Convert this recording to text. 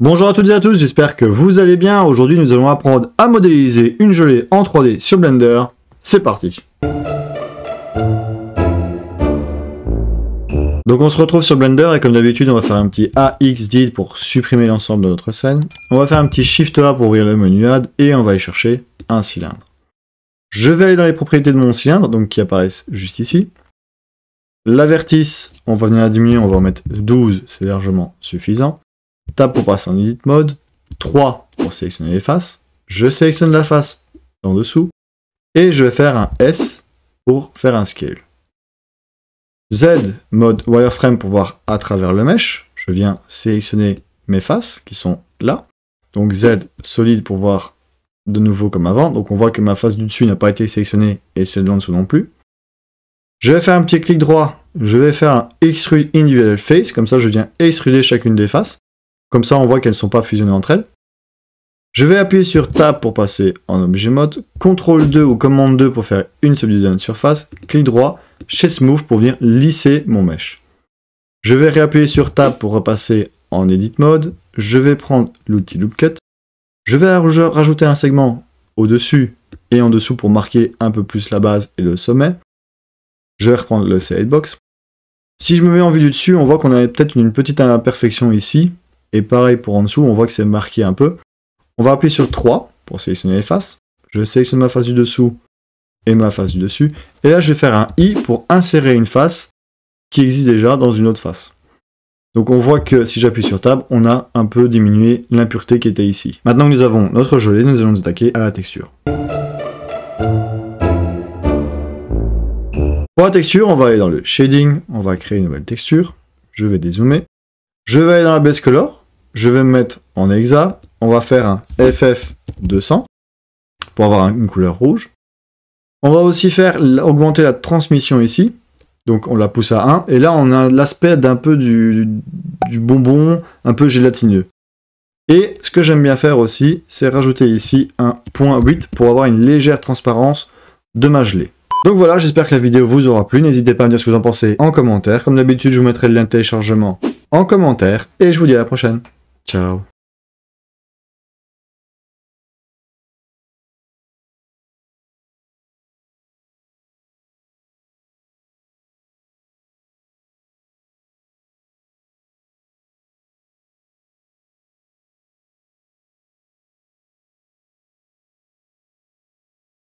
Bonjour à toutes et à tous, j'espère que vous allez bien. Aujourd'hui, nous allons apprendre à modéliser une gelée en 3D sur Blender. C'est parti Donc on se retrouve sur Blender et comme d'habitude, on va faire un petit AXDID pour supprimer l'ensemble de notre scène. On va faire un petit Shift A pour ouvrir le menu Add et on va aller chercher un cylindre. Je vais aller dans les propriétés de mon cylindre, donc qui apparaissent juste ici. La vertice, on va venir la diminuer, on va en mettre 12, c'est largement suffisant. Tab pour passer en Edit Mode, 3 pour sélectionner les faces. Je sélectionne la face en dessous, et je vais faire un S pour faire un Scale. Z, mode Wireframe pour voir à travers le mesh. Je viens sélectionner mes faces qui sont là. Donc Z, solide pour voir de nouveau comme avant. Donc on voit que ma face du dessus n'a pas été sélectionnée et celle de en dessous non plus. Je vais faire un petit clic droit. Je vais faire un Extrude Individual Face. Comme ça, je viens extruder chacune des faces. Comme ça, on voit qu'elles ne sont pas fusionnées entre elles. Je vais appuyer sur Tab pour passer en objet mode, CTRL 2 ou commande 2 pour faire une subdivision de surface, clic droit, Shade Smooth pour venir lisser mon mesh. Je vais réappuyer sur Tab pour repasser en Edit mode, je vais prendre l'outil Loop Cut, je vais rajouter un segment au-dessus et en dessous pour marquer un peu plus la base et le sommet. Je vais reprendre le Select Box. Si je me mets en vue du dessus, on voit qu'on a peut-être une petite imperfection ici, et pareil pour en dessous, on voit que c'est marqué un peu. On va appuyer sur 3 pour sélectionner les faces. Je sélectionne ma face du dessous et ma face du dessus. Et là, je vais faire un I pour insérer une face qui existe déjà dans une autre face. Donc on voit que si j'appuie sur Tab, on a un peu diminué l'impureté qui était ici. Maintenant que nous avons notre gelée, nous allons nous attaquer à la texture. Pour la texture, on va aller dans le Shading, on va créer une nouvelle texture. Je vais dézoomer. Je vais aller dans la Base Color, je vais me mettre en hexa, on va faire un FF200 pour avoir une couleur rouge. On va aussi faire augmenter la transmission ici, donc on la pousse à 1, et là on a l'aspect d'un peu du, bonbon, un peu gélatineux. Et ce que j'aime bien faire aussi, c'est rajouter ici un point 8 pour avoir une légère transparence de ma gelée. Donc voilà, j'espère que la vidéo vous aura plu. N'hésitez pas à me dire ce que vous en pensez en commentaire. Comme d'habitude, je vous mettrai le lien de téléchargement en commentaire. Et je vous dis à la prochaine. Ciao